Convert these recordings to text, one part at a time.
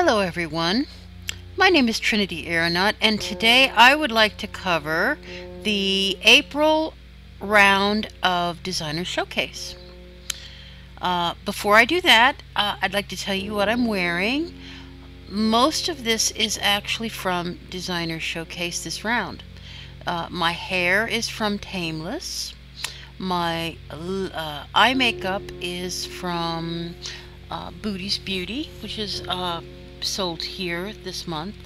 Hello everyone. My name is Trinity Aironaut and today I would like to cover the April round of Designer Showcase. Uh, before I do that, uh, I'd like to tell you what I'm wearing. Most of this is actually from Designer Showcase this round. Uh, my hair is from Tameless. My uh, eye makeup is from uh, Booty's Beauty, which is uh, sold here this month.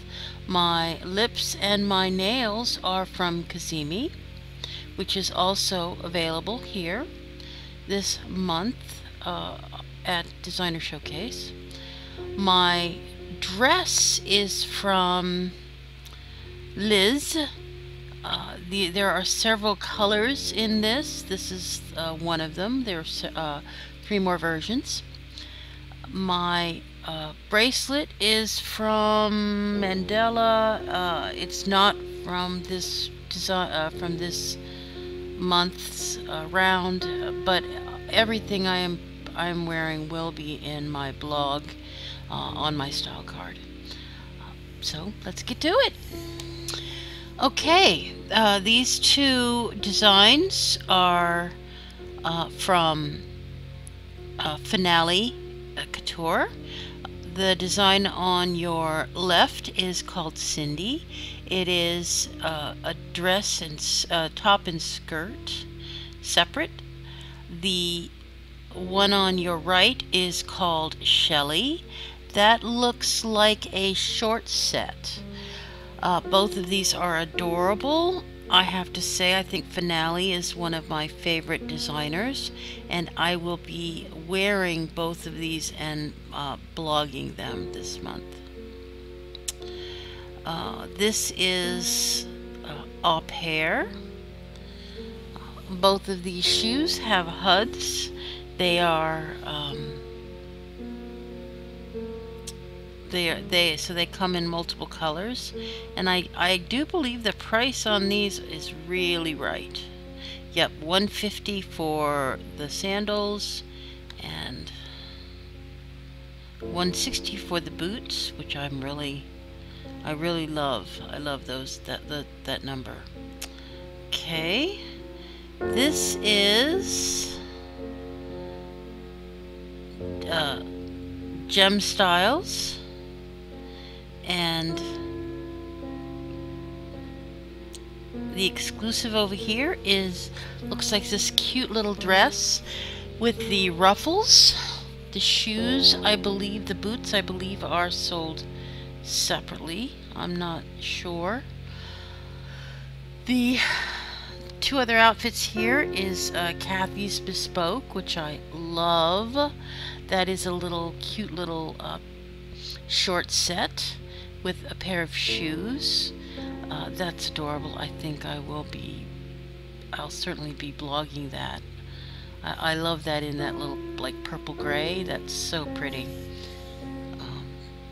My lips and my nails are from Kazimi, which is also available here this month uh, at Designer Showcase. My dress is from Liz uh, the, there are several colors in this. This is uh, one of them. There's uh, three more versions. My uh, bracelet is from Mandala. Uh, it's not from this design from this month's round, but everything I am I'm wearing will be in my blog on my style card. so let's get to it. Okay, uh, these two designs are uh, from uh, Finale Couture. The design on your left is called Cindy. It is uh, a dress and uh, top and skirt separate. The one on your right is called Shelly. That looks like a short set. Uh, both of these are adorable. I have to say, I think Finale is one of my favorite designers, and I will be wearing both of these and uh, blogging them this month. Uh, this is uh, Au Pair. Both of these shoes have HUDs. They are um, they they so they come in multiple colors. And I I do believe the price on these is really right. Yep 150 for the sandals and 160 for the boots which I'm really I really love. I love those that that, that number. Okay this is uh, Gem Styles and the exclusive over here is looks like this cute little dress with the ruffles. The shoes I believe the boots I believe are sold separately. I'm not sure. The two other outfits here is uh, Kathy's Bespoke which I love. That is a little cute little uh, short set with a pair of shoes. Uh, that's adorable. I think I will be, I'll certainly be blogging that. I, I love that in that little like purple gray. That's so pretty. Um,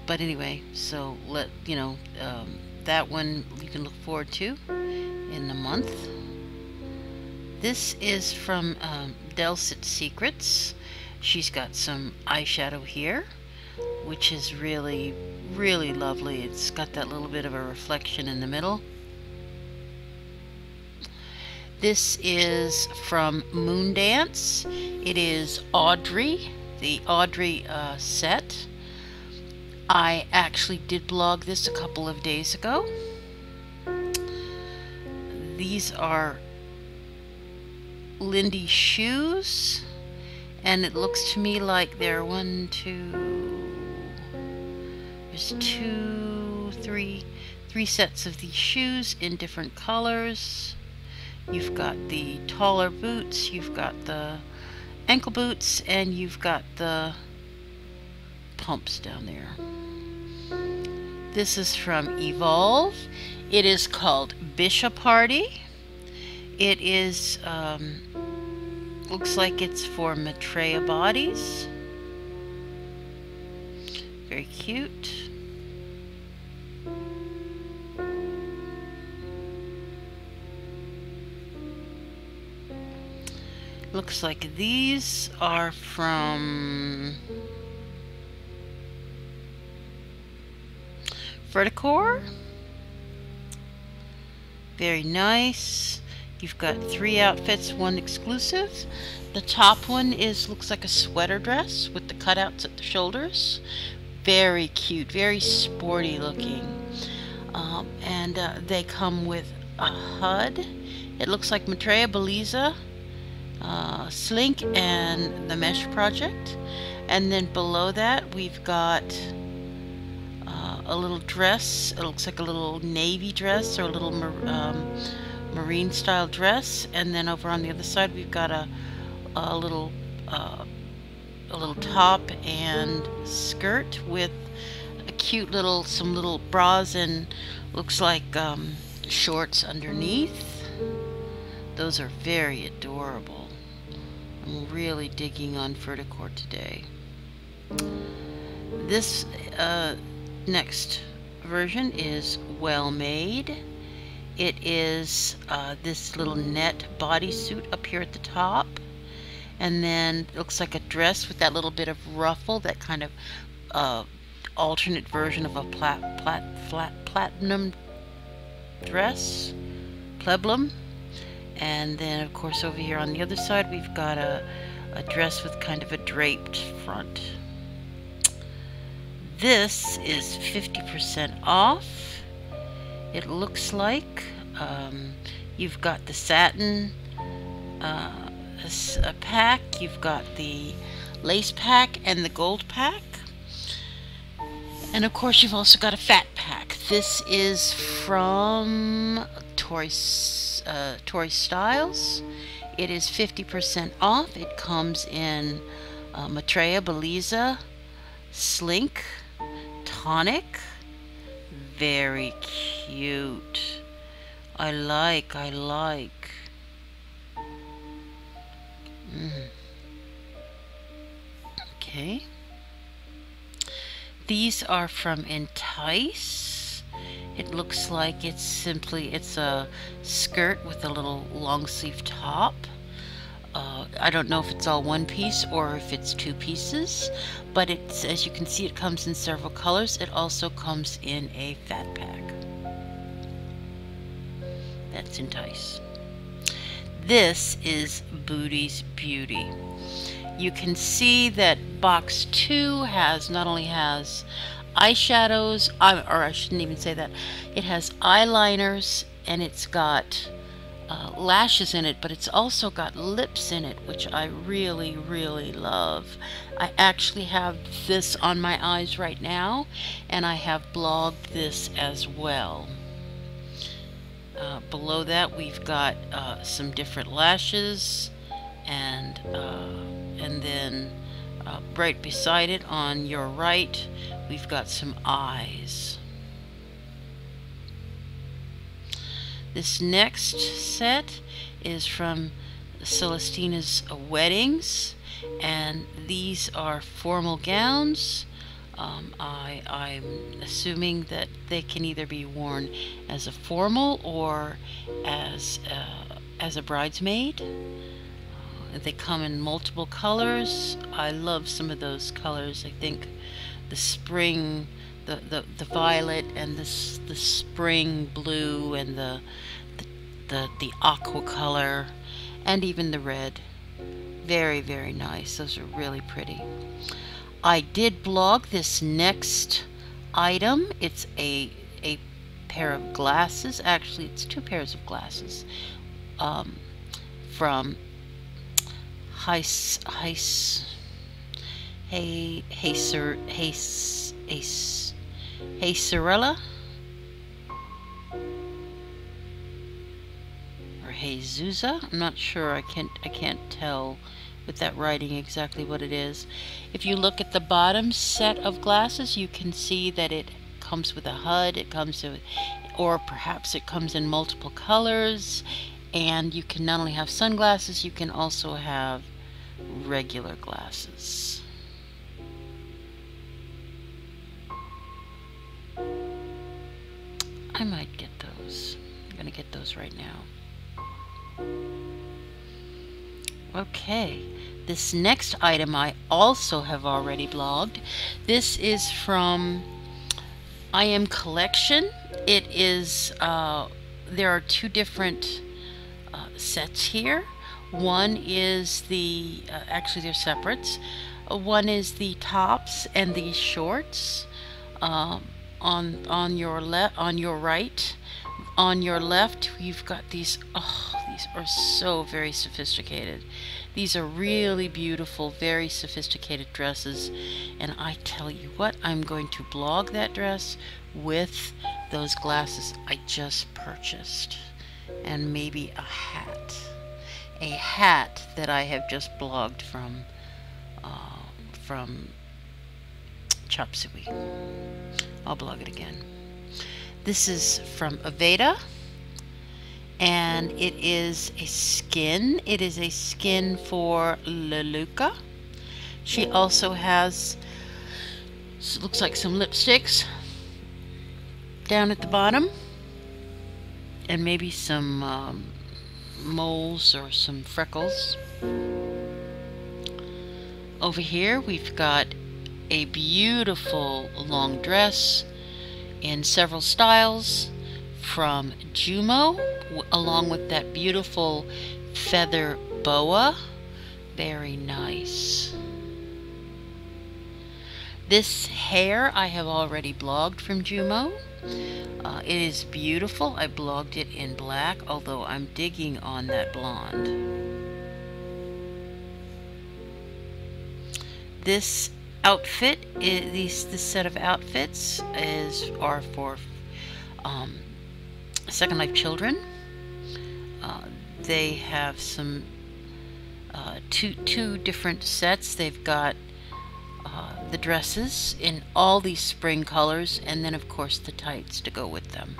but anyway, so let, you know, um, that one you can look forward to in a month. This is from um, Delcet Secrets. She's got some eyeshadow here which is really, really lovely. It's got that little bit of a reflection in the middle. This is from Moondance. It is Audrey, the Audrey uh, set. I actually did blog this a couple of days ago. These are Lindy shoes, and it looks to me like they're one, two, there's two, three, three sets of these shoes in different colors. You've got the taller boots, you've got the ankle boots, and you've got the pumps down there. This is from Evolve. It is called Bishop Party. It is, um, looks like it's for Maitreya bodies. Very cute. Looks like these are from Verticore. Very nice. You've got three outfits, one exclusive. The top one is looks like a sweater dress with the cutouts at the shoulders. Very cute, very sporty looking. Um, and uh, they come with a HUD. It looks like Maitreya Bellezza, uh, Slink, and the Mesh Project. And then below that, we've got uh, a little dress. It looks like a little navy dress or a little um, marine style dress. And then over on the other side, we've got a, a little uh, a little top and skirt with a cute little some little bras and looks like um, shorts underneath. Those are very adorable. I'm really digging on Verticore today. This uh, next version is well made. It is uh, this little net bodysuit up here at the top. And then looks like a dress with that little bit of ruffle, that kind of uh, alternate version of a plat, plat, flat, platinum dress, pleblum. And then, of course, over here on the other side, we've got a, a dress with kind of a draped front. This is 50% off. It looks like um, you've got the satin uh, pack, you've got the lace pack and the gold pack. And of course, you've also got a fat pack. This is from Tory, uh, Tory Styles. It is 50% off. It comes in uh, Maitreya Bellezza, Slink, Tonic. Very cute. I like, I like. Mm. Okay. These are from Entice. It looks like it's simply, it's a skirt with a little long sleeve top. Uh, I don't know if it's all one piece or if it's two pieces, but it's, as you can see, it comes in several colors. It also comes in a fat pack. That's Entice. This is Booty's Beauty you can see that box two has not only has eyeshadows, or I shouldn't even say that, it has eyeliners and it's got uh, lashes in it, but it's also got lips in it, which I really, really love. I actually have this on my eyes right now, and I have blogged this as well. Uh, below that, we've got uh, some different lashes and uh, and then uh, right beside it on your right we've got some eyes this next set is from Celestina's weddings and these are formal gowns um, I, I'm assuming that they can either be worn as a formal or as a, as a bridesmaid they come in multiple colors. I love some of those colors. I think the spring, the, the, the violet and the, the spring blue and the, the, the, the aqua color and even the red. Very, very nice. Those are really pretty. I did blog this next item. It's a, a pair of glasses. Actually, it's two pairs of glasses um, from Heiss, Heis, Hey, Hey, Sir, Hey, Hey, Hey, Sorella, or Hey, Zuza. I'm not sure. I can't, I can't tell with that writing exactly what it is. If you look at the bottom set of glasses, you can see that it comes with a HUD. It comes with, or perhaps it comes in multiple colors and you can not only have sunglasses, you can also have regular glasses. I might get those. I'm gonna get those right now. Okay, this next item I also have already blogged. This is from I Am Collection. It is, uh, there are two different uh, sets here. One is the, uh, actually they're separates. One is the tops and the shorts um, on on your left on your right. On your left, you've got these. Oh, these are so very sophisticated. These are really beautiful, very sophisticated dresses. And I tell you what, I'm going to blog that dress with those glasses I just purchased. And maybe a hat. A hat that I have just blogged from, uh, from Chop Suey. I'll blog it again. This is from Aveda and it is a skin. It is a skin for LeLutka. She also has, looks like some lipsticks down at the bottom, and maybe some um, moles or some freckles. Over here we've got a beautiful long dress in several styles from Jumo along with that beautiful feather boa. Very nice. This hair I have already blogged from Jumo. Uh, it is beautiful. I blogged it in black, although I'm digging on that blonde. This outfit, is, these, this set of outfits is are for um, Second Life children. Uh, they have some uh, two two different sets. They've got uh, the dresses in all these spring colors, and then of course the tights to go with them.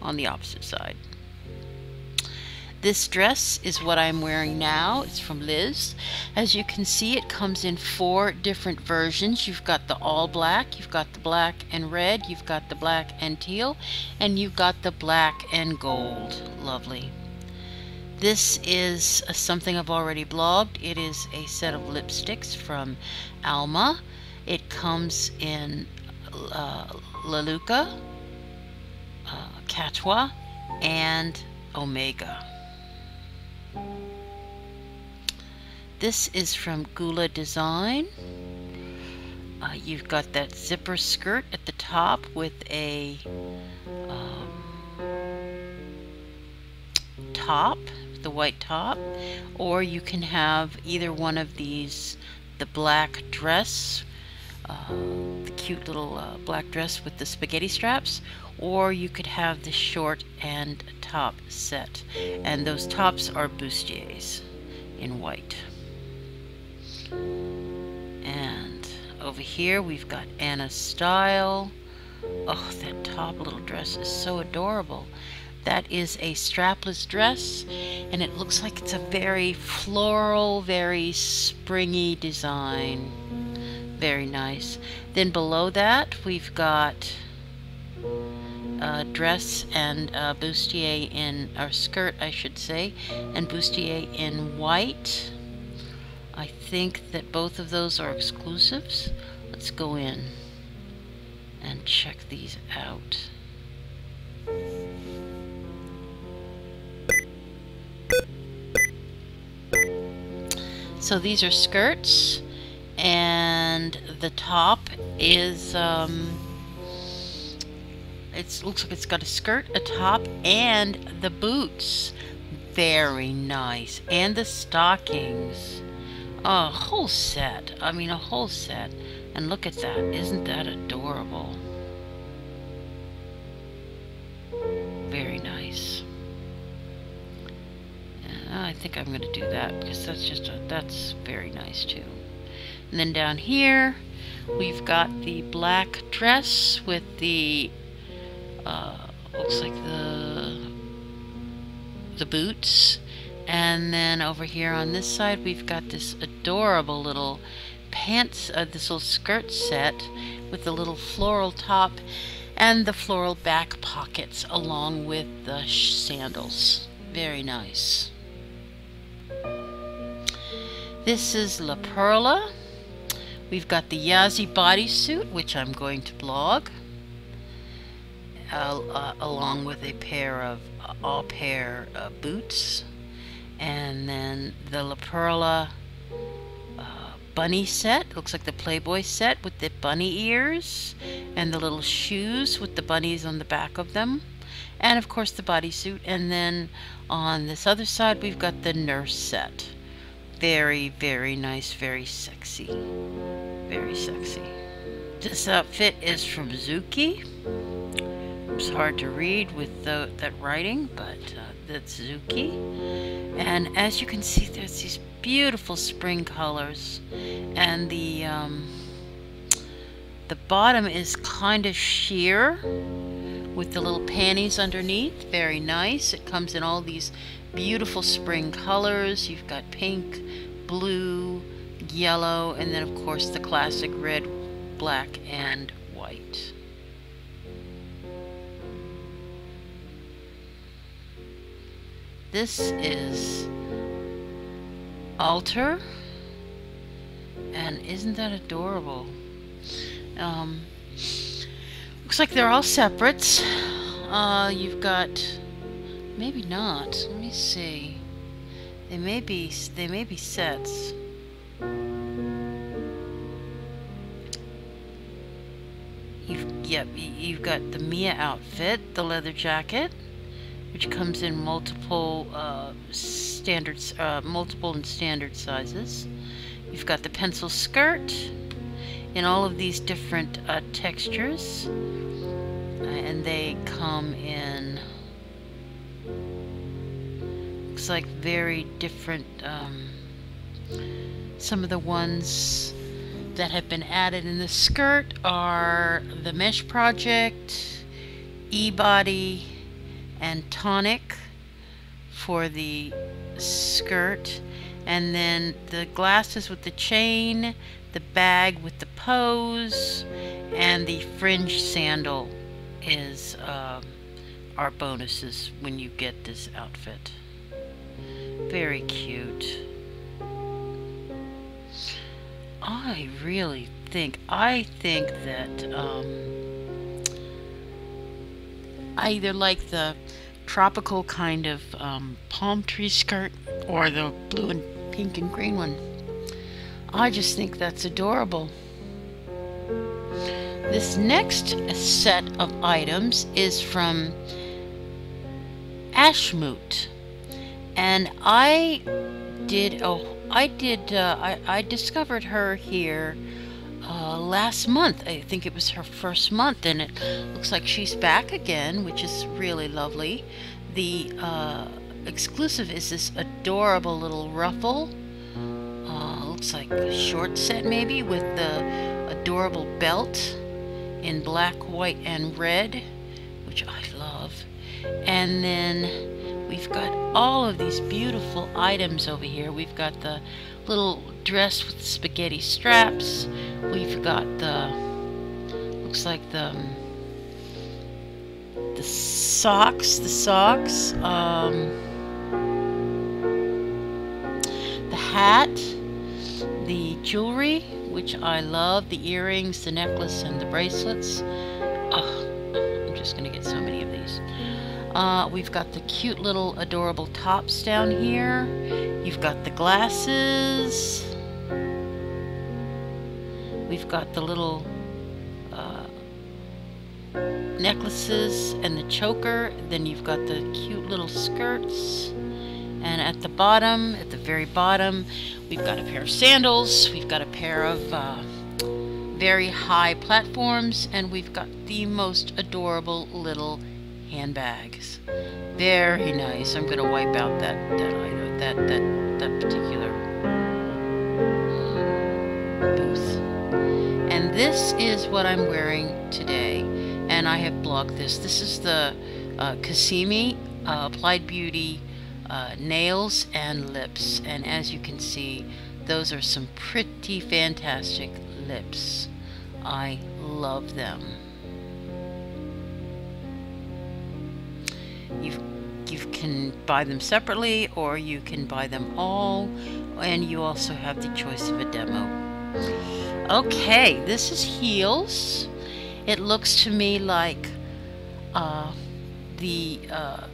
On the opposite side. This dress is what I'm wearing now. It's from Liz. As you can see, it comes in four different versions. You've got the all black, you've got the black and red, you've got the black and teal, and you've got the black and gold. Lovely. This is something I've already blogged. It is a set of lipsticks from Alma. It comes in uh, LeLutka, uh, and Omega. This is from Gula Design. Uh, you've got that zipper skirt at the top with a um, top, the white top, or you can have either one of these, the black dress, uh, the cute little uh, black dress with the spaghetti straps, or you could have the short and top set. And those tops are bustiers in white. And over here we've got Anna Style. Oh, that top little dress is so adorable. That is a strapless dress, and it looks like it's a very floral, very springy design. Very nice. Then below that, we've got uh, dress and uh, bustier in, or skirt I should say, and bustier in white. I think that both of those are exclusives. Let's go in and check these out. So these are skirts and the top is um, it looks like it's got a skirt, a top, and the boots. Very nice. And the stockings. A whole set. I mean, a whole set. And look at that. Isn't that adorable? Very nice. Uh, I think I'm going to do that because that's just a, that's very nice too. And then down here, we've got the black dress with the uh, looks like the the boots. And then over here on this side we've got this adorable little pants uh, this little skirt set with the little floral top and the floral back pockets along with the sandals. Very nice. This is La Perla. We've got the Yazzie bodysuit, which I'm going to blog, uh, along with a pair of uh, all pair uh, boots, and then the La Perla uh, bunny set. Looks like the Playboy set with the bunny ears and the little shoes with the bunnies on the back of them, and of course the bodysuit. And then on this other side, we've got the nurse set. Very, very nice, very sexy. Very sexy. This outfit is from Zuki. It's hard to read with the, that writing, but uh, that's Zuki. And as you can see, there's these beautiful spring colors. And the, um, the bottom is kind of sheer with the little panties underneath. Very nice. It comes in all these beautiful spring colors. You've got pink, blue, yellow, and then of course the classic red, black, and white. This is altar. and isn't that adorable? Um, looks like they're all separates. Uh, you've got Maybe not. Let me see. They may be they may be sets. You've yep, you've got the Mia outfit, the leather jacket, which comes in multiple uh, standards, uh, multiple and standard sizes. You've got the pencil skirt in all of these different uh, textures, and they come in looks like very different um, some of the ones that have been added in the skirt are the mesh project e-body and tonic for the skirt and then the glasses with the chain the bag with the pose and the fringe sandal is um, our bonuses when you get this outfit very cute. I really think, I think that um, I either like the tropical kind of um, palm tree skirt or the blue and pink and green one. I just think that's adorable. This next set of items is from Ashmoot and I did oh I did uh, I, I discovered her here last month. I think it was her first month and it looks like she's back again which is really lovely. The uh, exclusive is this adorable little ruffle. Uh, looks like a short set maybe with the adorable belt in black white and red which I love. And then We've got all of these beautiful items over here. We've got the little dress with spaghetti straps. We've got the, looks like the, um, the socks, the socks, um, the hat, the jewelry, which I love, the earrings, the necklace, and the bracelets. Oh, I'm just going to get so many of these. Uh, we've got the cute little adorable tops down here. You've got the glasses. We've got the little uh, necklaces and the choker. Then you've got the cute little skirts. And at the bottom, at the very bottom, we've got a pair of sandals. We've got a pair of uh, very high platforms. And we've got the most adorable little handbags. Very nice. I'm going to wipe out that that that that that particular booth. And this is what I'm wearing today, and I have blogged this. This is the uh, Cassimi uh, Applied Beauty uh, nails and lips, and as you can see, those are some pretty fantastic lips. I love them. You you can buy them separately or you can buy them all and you also have the choice of a demo. Okay, this is heels. It looks to me like uh, the uh,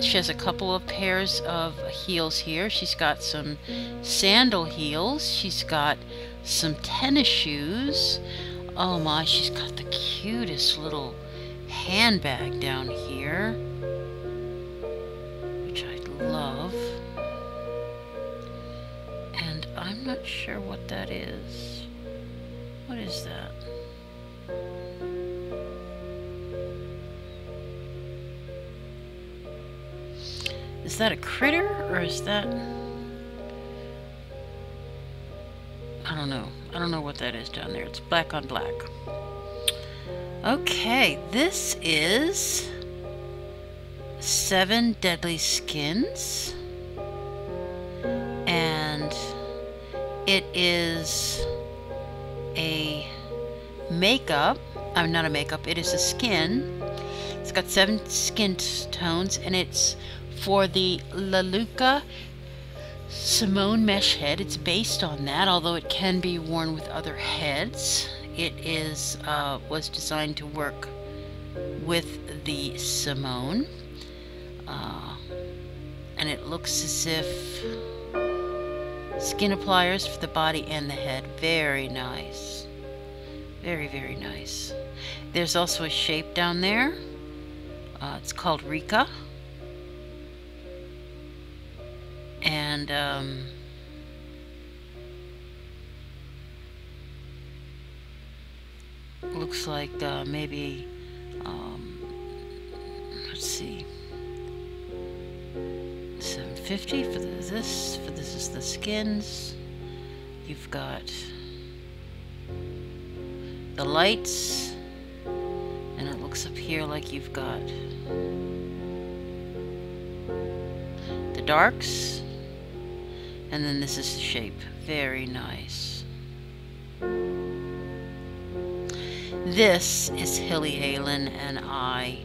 she has a couple of pairs of heels here. She's got some sandal heels. She's got some tennis shoes. Oh my, she's got the cutest little handbag down here, which I love. I'm not sure what that is. What is that? Is that a critter or is that... I don't know. I don't know what that is down there. It's black on black. Okay, this is Seven Deadly Skins. It is a makeup. I'm not a makeup. It is a skin. It's got seven skin tones and it's for the LeLutka Simone mesh head. It's based on that, although it can be worn with other heads. It is uh, was designed to work with the Simone. Uh, and it looks as if skin appliers for the body and the head. Very nice. Very, very nice. There's also a shape down there. Uh, it's called Rika. and um, looks like uh, maybe 750 for this for this is the skins you've got the lights and it looks up here like you've got the darks and then this is the shape. Very nice. This is Hilly Haalan, and I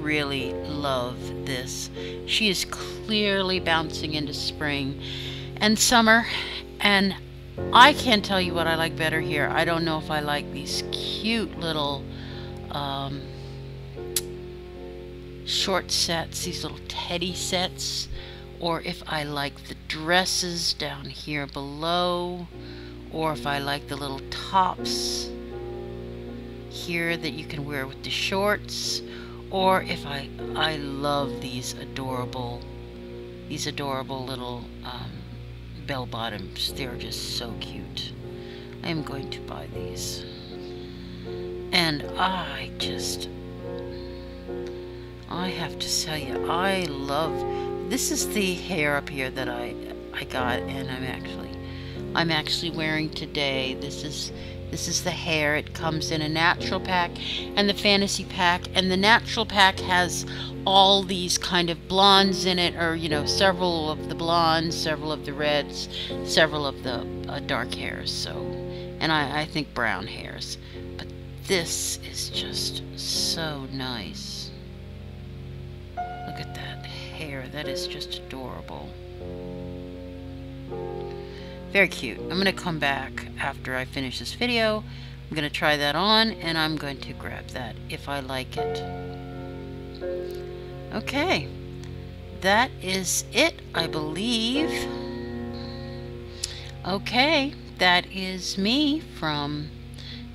really love this. She is clearly bouncing into spring and summer, and I can't tell you what I like better here. I don't know if I like these cute little um, short sets, these little teddy sets or if I like the dresses down here below, or if I like the little tops here that you can wear with the shorts, or if I I love these adorable these adorable little um, bell bottoms. They're just so cute. I am going to buy these. And I just I have to tell you, I love this is the hair up here that I I got and I'm actually I'm actually wearing today. This is this is the hair. It comes in a natural pack and the fantasy pack and the natural pack has all these kind of blondes in it or you know several of the blondes, several of the reds, several of the uh, dark hairs. So and I, I think brown hairs. But this is just so nice. Look at that hair. That is just adorable. Very cute. I'm going to come back after I finish this video. I'm going to try that on and I'm going to grab that if I like it. Okay. That is it, I believe. Okay. That is me from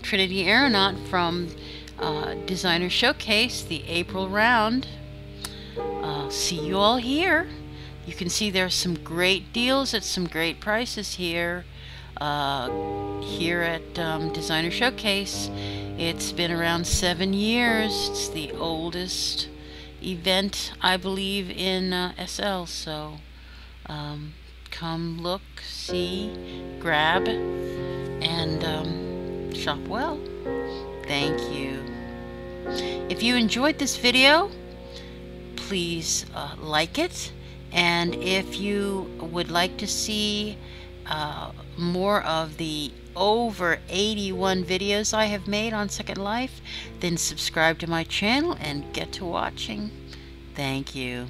Trinity Aironaut from uh, Designer Showcase, the April round. I'll see you all here. You can see there's some great deals at some great prices here. Uh, here at um, Designer Showcase. It's been around seven years. It's the oldest event, I believe, in uh, SL. So um, come look, see, grab, and um, shop well. Thank you. If you enjoyed this video, please uh, like it. And if you would like to see uh, more of the over 81 videos I have made on Second Life, then subscribe to my channel and get to watching. Thank you.